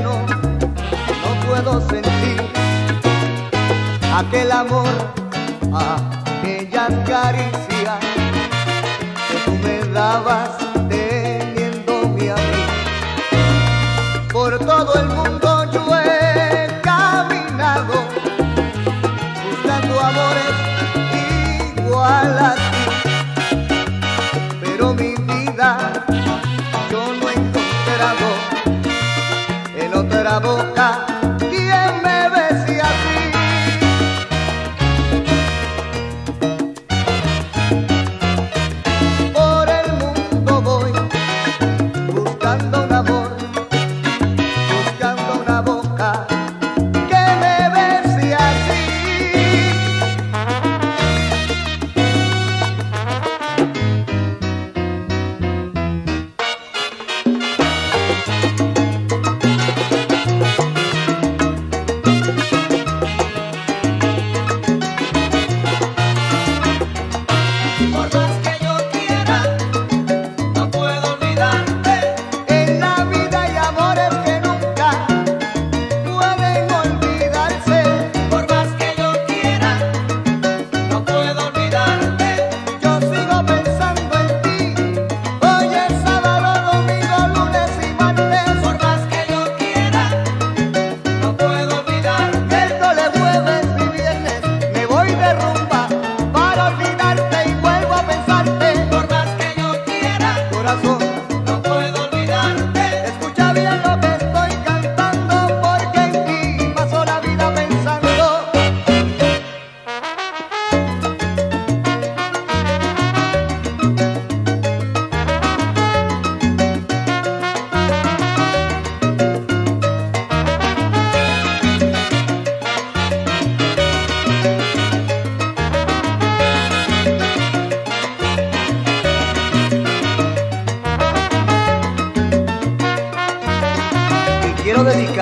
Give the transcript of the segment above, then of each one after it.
no puedo sentir aquel amor, aquellas caricias que tú me dabas teniéndome a mí por todo el mundo.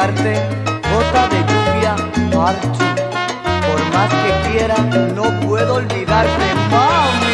negarte, gota de lluvia, marcho. Por más que quiera, no puedo olvidarte, mami.